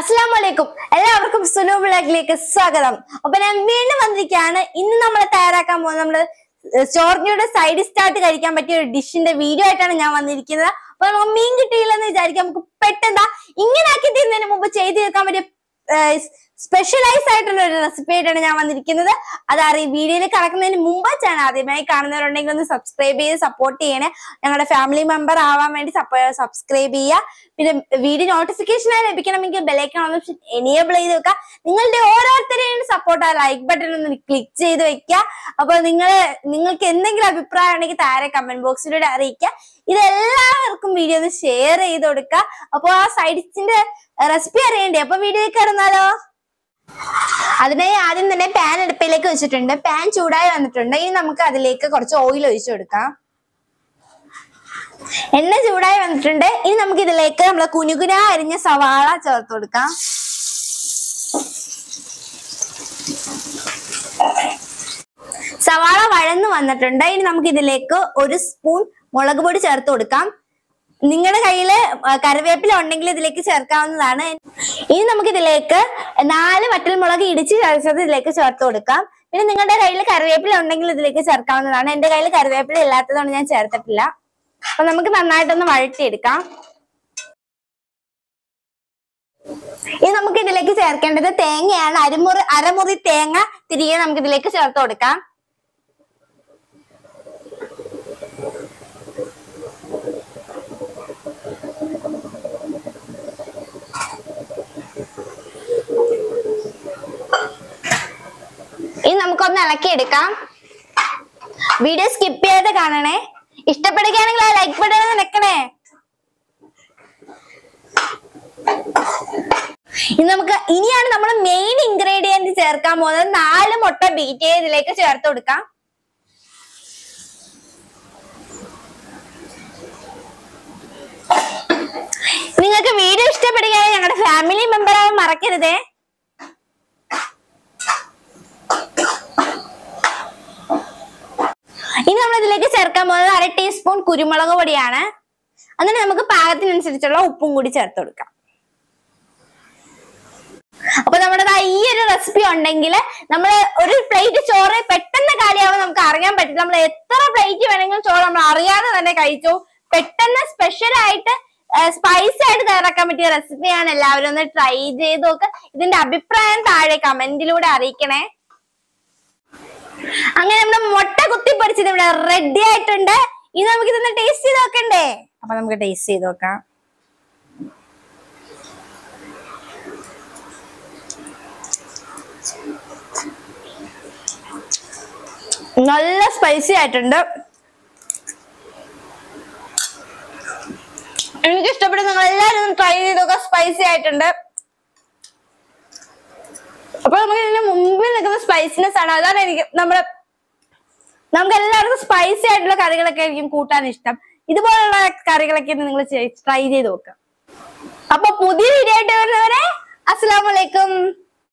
അസ്സാം വലൈക്കും എല്ലാവർക്കും സുലു ബ്ലോഗിലേക്ക് സ്വാഗതം. അപ്പൊ ഞാൻ വീണ്ടും വന്നിരിക്കുകയാണ്. ഇന്ന് നമ്മൾ തയ്യാറാക്കാൻ പോകുന്നത് നമ്മൾ ചോറിനയുടെ സൈഡ് സ്റ്റാർട്ട് കഴിക്കാൻ പറ്റിയ ഒരു ഡിഷിന്റെ വീഡിയോ ആയിട്ടാണ് ഞാൻ വന്നിരിക്കുന്നത്. അപ്പൊ നമുക്ക് മീൻ കിട്ടിയില്ലെന്ന് വിചാരിക്കാം. നമുക്ക് പെട്ടെന്താ ഇങ്ങനെ ആക്കി തീരുന്നതിന് മുമ്പ് ചെയ്ത് തീർക്കാൻ പറ്റിയ സ്പെഷ്യലൈസ് ആയിട്ടുള്ള ഒരു റെസിപ്പി ആയിട്ടാണ് ഞാൻ വന്നിരിക്കുന്നത്. അതാറി വീഡിയോയിൽ കടക്കുന്നതിന് മുമ്പ് ചാനൽ ആദ്യമായി കാണുന്നവരുണ്ടെങ്കിൽ ഒന്ന് സബ്സ്ക്രൈബ് ചെയ്ത് സപ്പോർട്ട് ചെയ്യണേ. ഞങ്ങളുടെ ഫാമിലി മെമ്പർ ആവാൻ വേണ്ടി സബ്സ്ക്രൈബ് ചെയ്യുക. പിന്നെ വീഡിയോ നോട്ടിഫിക്കേഷൻ ആയി ലഭിക്കണമെങ്കിൽ ബെലൈക്കൺ ഓപ്ഷൻ എനേബിൾ ചെയ്ത് വെക്കുക. നിങ്ങളുടെ ഓരോരുത്തരെയും സപ്പോർട്ട് ആ ലൈക്ക് ബട്ടൺ ഒന്ന് ക്ലിക്ക് ചെയ്ത് വെക്കുക. അപ്പൊ നിങ്ങൾ നിങ്ങൾക്ക് എന്തെങ്കിലും അഭിപ്രായം ഉണ്ടെങ്കിൽ താരെ കമന്റ് ബോക്സിലൂടെ അറിയിക്കുക. ഇതെല്ലാവർക്കും വീഡിയോ ഒന്ന് ഷെയർ ചെയ്ത് കൊടുക്കുക. അപ്പോൾ ആ സൈഡിന്റെ റെസിപ്പി അറിയണ്ടേ? അപ്പൊ വീഡിയോ കയറുന്നാലോ? അതിനായി ആദ്യം തന്നെ പാൻ അടുപ്പിലേക്ക് വെച്ചിട്ടുണ്ട്. പാൻ ചൂടായി വന്നിട്ടുണ്ട്. ഇനി നമുക്ക് അതിലേക്ക് കുറച്ച് ഓയിൽ ഒഴിച്ചു കൊടുക്കാം. എണ്ണ ചൂടായി വന്നിട്ടുണ്ട്. ഇനി നമുക്ക് ഇതിലേക്ക് നമ്മളെ കുനുകുന അരിഞ്ഞ സവാള ചേർത്ത് കൊടുക്കാം. സവാള വഴന്ന് വന്നിട്ടുണ്ട്. ഇനി നമുക്ക് ഇതിലേക്ക് ഒരു സ്പൂൺ മുളക് പൊടി ചേർത്ത് കൊടുക്കാം. നിങ്ങളുടെ കയ്യിൽ കറിവേപ്പില ഉണ്ടെങ്കിൽ ഇതിലേക്ക് ചേർക്കാവുന്നതാണ്. ഇനി നമുക്ക് ഇതിലേക്ക് നാല് വറ്റൽമുളക് ഇടിച്ച് ചതച്ചത് ഇതിലേക്ക് ചേർത്ത് കൊടുക്കാം. പിന്നെ നിങ്ങളുടെ കയ്യിൽ കറിവേപ്പില ഉണ്ടെങ്കിൽ ഇതിലേക്ക് ചേർക്കാവുന്നതാണ്. എന്റെ കയ്യിൽ കറിവേപ്പില ഇല്ലാത്തതുകൊണ്ട് ഞാൻ ചേർത്തിട്ടില്ല. അപ്പൊ നമുക്ക് നന്നായിട്ടൊന്ന് വഴറ്റിയെടുക്കാം. ഇനി നമുക്ക് ഇതിലേക്ക് ചേർക്കേണ്ടത് തേങ്ങയാണ്. അരമുറി അരമുറി തേങ്ങ തിരികെ നമുക്ക് ഇതിലേക്ക് ചേർത്ത് കൊടുക്കാം. ഇനി നമുക്കൊന്ന് ഇളക്കിയെടുക്കാം. വീഡിയോ സ്കിപ്പ് ചെയ്യാതെ കാണണേ. ഇഷ്ടപ്പെടുകയാണെങ്കിൽ ആ ലൈക്ക് ബട്ടൺ നിൽക്കണേ. ഇനി നമുക്ക് ഇനിയാണ് നമ്മൾ മെയിൻ ഇൻഗ്രീഡിയന്റ് ചേർക്കാൻ പോകുന്നത്. നാല് മുട്ട ബീറ്റ് ചെയ്ത് ഇതിലേക്ക് ചേർത്ത് കൊടുക്കാം. നിങ്ങൾക്ക് വീഡിയോ ഇഷ്ടപ്പെടുകയാണെങ്കിൽ ഞങ്ങളുടെ ഫാമിലി മെമ്പർ ആവാൻ മറക്കരുതേ ഇനി നമ്മൾ ഇതിലേക്ക് ചേർക്കാൻ പോകുന്നത് അര ടീസ്പൂൺ കുരുമുളക് പൊടിയാണ്. അങ്ങനെ നമുക്ക് പാകത്തിനനുസരിച്ചുള്ള ഉപ്പും കൂടി ചേർത്ത് കൊടുക്കാം. അപ്പൊ നമ്മുടെ ഈ ഒരു റെസിപ്പി ഉണ്ടെങ്കിൽ നമ്മൾ ഒരു പ്ലേറ്റ് ചോറ് പെട്ടെന്ന് കാലിയാവുമ്പോൾ നമുക്ക് അറിയാൻ പറ്റില്ല. നമ്മൾ എത്ര പ്ലേറ്റ് വേണമെങ്കിലും ചോറ് നമ്മൾ അറിയാതെ തന്നെ കഴിച്ചു. പെട്ടെന്ന് സ്പെഷ്യൽ ആയിട്ട് സ്പൈസി ആയിട്ട് തയ്യാറാക്കാൻ പറ്റിയ റെസിപ്പിയാണ് എല്ലാവരും ഒന്ന് ട്രൈ ചെയ്ത് നോക്ക്. ഇതിന്റെ അഭിപ്രായം താഴെ കമന്റിലൂടെ അറിയിക്കണേ. അങ്ങനെ നമ്മുടെ മുട്ട കുത്തി പഠിച്ചത് ഇവിടെ റെഡി ആയിട്ടുണ്ട്. ഇനി നമുക്ക് ഇതൊന്ന് ടേസ്റ്റ് ചെയ്ത് നോക്കണ്ടേ? അപ്പൊ നമുക്ക് ടേസ്റ്റ് ചെയ്ത് നോക്കാം. നല്ല സ്പൈസി ആയിട്ടുണ്ട്. എനിക്ക് ഇഷ്ടപ്പെട്ടു നിങ്ങൾ എല്ലാവരും ട്രൈ ചെയ്ത് സ്പൈസി ആയിട്ടുണ്ട്. അപ്പൊ നമുക്ക് ഇതിന് മുമ്പിൽ നിൽക്കുന്ന സ്പൈസിനെസ് ആണ്. അതാണ് എനിക്ക് നമ്മുടെ നമുക്ക് എല്ലാവർക്കും സ്പൈസി ആയിട്ടുള്ള കറികളൊക്കെ ആയിരിക്കും കൂട്ടാൻ ഇഷ്ടം. ഇതുപോലുള്ള കറികളൊക്കെ നിങ്ങൾ ട്രൈ ചെയ്ത് നോക്കാം. അപ്പൊ പുതിയ വീഡിയോ ആയിട്ട് വരുന്നവരെ അസ്സലാമലൈക്കും